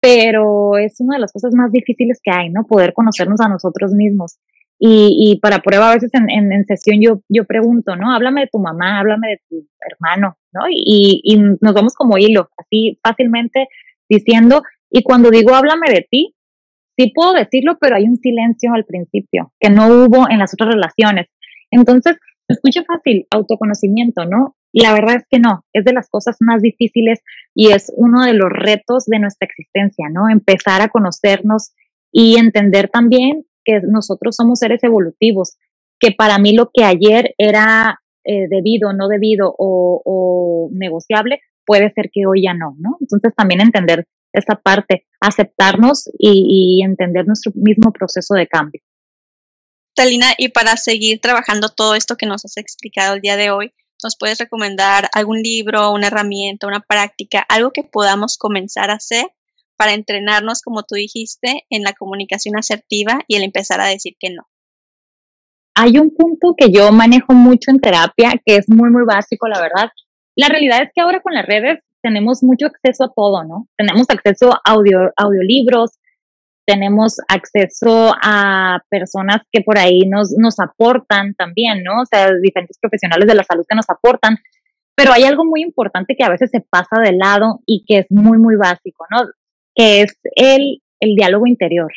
pero es una de las cosas más difíciles que hay, ¿no? Poder conocernos a nosotros mismos. Y, para prueba, a veces en, en, en, sesión yo, yo pregunto, ¿no? Háblame de tu mamá, háblame de tu hermano, ¿no? Y, y nos vamos como hilo, así fácilmente diciendo, y cuando digo háblame de ti, sí puedo decirlo, pero hay un silencio al principio que no hubo en las otras relaciones. Entonces, se escucha fácil, autoconocimiento, ¿no? La verdad es que no, es de las cosas más difíciles y es uno de los retos de nuestra existencia, ¿no? Empezar a conocernos y entender también que nosotros somos seres evolutivos, que para mí lo que ayer era eh, debido, no debido o negociable, puede ser que hoy ya no, ¿no? Entonces también entender esa parte, aceptarnos y, y, entender nuestro mismo proceso de cambio. Talina, y para seguir trabajando todo esto que nos has explicado el día de hoy, ¿nos puedes recomendar algún libro, una herramienta, una práctica, algo que podamos comenzar a hacer para entrenarnos, como tú dijiste, en la comunicación asertiva y el empezar a decir que no? Hay un punto que yo manejo mucho en terapia, que es muy, muy básico, la verdad. La realidad es que ahora con las redes tenemos mucho acceso a todo, ¿no? Tenemos acceso a audio, audiolibros, tenemos acceso a personas que por ahí nos, nos aportan también, ¿no? O sea, diferentes profesionales de la salud que nos aportan, pero hay algo muy importante que a veces se pasa de lado y que es muy, muy básico, ¿no? Que es el, el diálogo interior.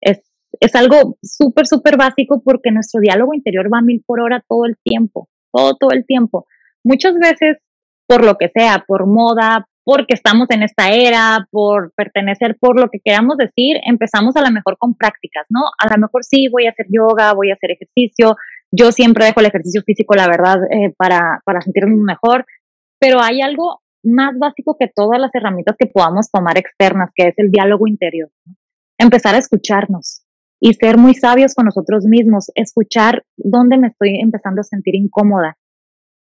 Es, es algo súper, súper básico porque nuestro diálogo interior va a mil por hora todo el tiempo, todo, todo el tiempo. Muchas veces por lo que sea, por moda, porque estamos en esta era, por pertenecer, por lo que queramos decir, empezamos a lo mejor con prácticas, ¿no? A lo mejor sí, voy a hacer yoga, voy a hacer ejercicio, yo siempre dejo el ejercicio físico, la verdad, eh, para, para sentirme mejor, pero hay algo más básico que todas las herramientas que podamos tomar externas, que es el diálogo interior. ¿no? Empezar a escucharnos y ser muy sabios con nosotros mismos, escuchar dónde me estoy empezando a sentir incómoda.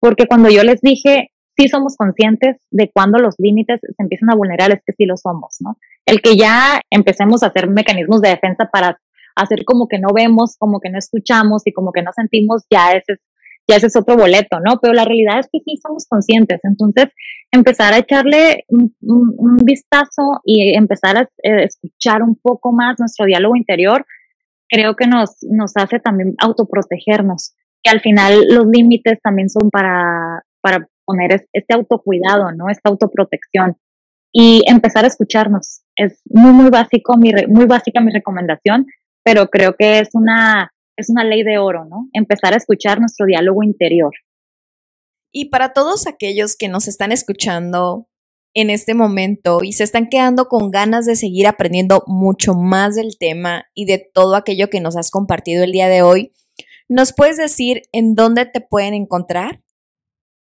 Porque cuando yo les dije, sí somos conscientes de cuando los límites se empiezan a vulnerar, es que sí lo somos, ¿no? El que ya empecemos a hacer mecanismos de defensa para hacer como que no vemos, como que no escuchamos y como que no sentimos, ya ese es, ya ese es otro boleto, ¿no? Pero la realidad es que sí somos conscientes. Entonces, empezar a echarle un, vistazo y empezar a eh, escuchar un poco más nuestro diálogo interior, creo que nos, nos hace también autoprotegernos. Que al final los límites también son para, para poner este autocuidado, ¿no? Esta autoprotección y empezar a escucharnos. Es muy, muy básico, mi, muy básica mi recomendación, pero creo que es una, es una ley de oro, ¿no? Empezar a escuchar nuestro diálogo interior. Y para todos aquellos que nos están escuchando en este momento y se están quedando con ganas de seguir aprendiendo mucho más del tema y de todo aquello que nos has compartido el día de hoy, ¿nos puedes decir en dónde te pueden encontrar?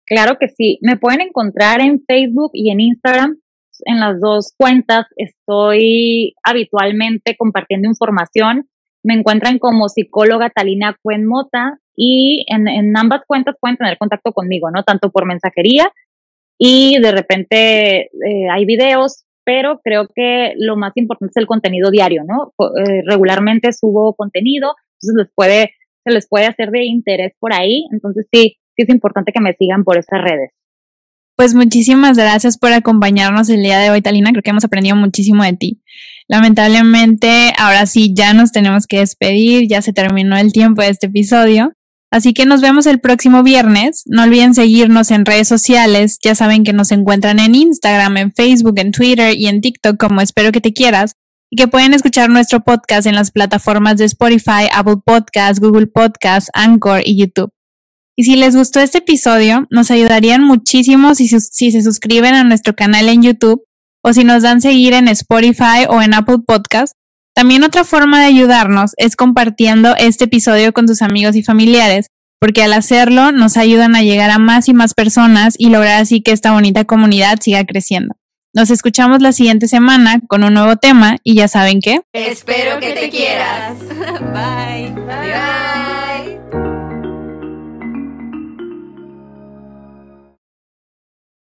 Claro que sí. Me pueden encontrar en Facebook y en Instagram. En las dos cuentas estoy habitualmente compartiendo información. Me encuentran como psicóloga Talina Cuenmota y en, en ambas cuentas pueden tener contacto conmigo, ¿no? Tanto por mensajería y de repente eh, hay videos, pero creo que lo más importante es el contenido diario, ¿no? Eh, regularmente subo contenido, entonces les puede, se les puede hacer de interés por ahí, entonces sí, sí es importante que me sigan por esas redes. Pues muchísimas gracias por acompañarnos el día de hoy, Talina. Creo que hemos aprendido muchísimo de ti. Lamentablemente, ahora sí, ya nos tenemos que despedir, ya se terminó el tiempo de este episodio. Así que nos vemos el próximo viernes. No olviden seguirnos en redes sociales. Ya saben que nos encuentran en Instagram, en Facebook, en Twitter y en TikTok como Espero que te quieras. Y que pueden escuchar nuestro podcast en las plataformas de Spotify, Apple Podcasts, Google Podcasts, Anchor y YouTube. Y si les gustó este episodio, nos ayudarían muchísimo si, si se suscriben a nuestro canal en YouTube o si nos dan seguir en Spotify o en Apple Podcasts también otra forma de ayudarnos es compartiendo este episodio con tus amigos y familiares, porque al hacerlo nos ayudan a llegar a más y más personas y lograr así que esta bonita comunidad siga creciendo. Nos escuchamos la siguiente semana con un nuevo tema y ya saben qué. Espero que te quieras. Bye. Adiós.